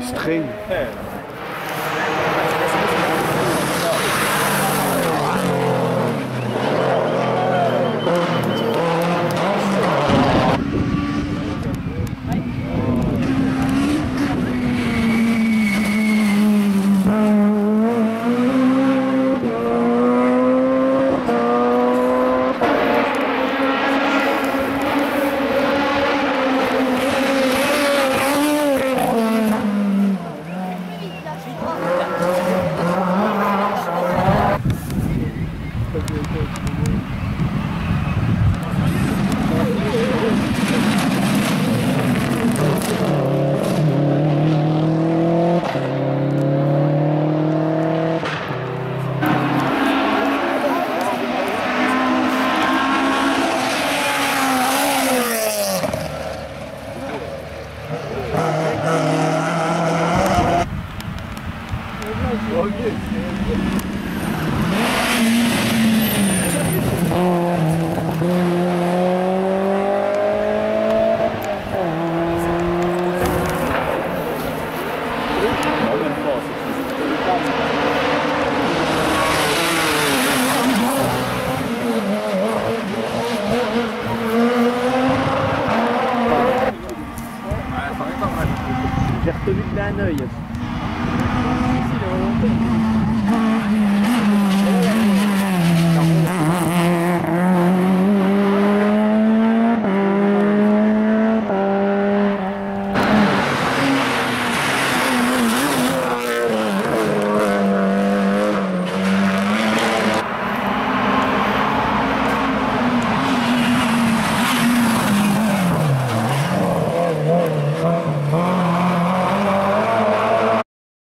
is Thank you.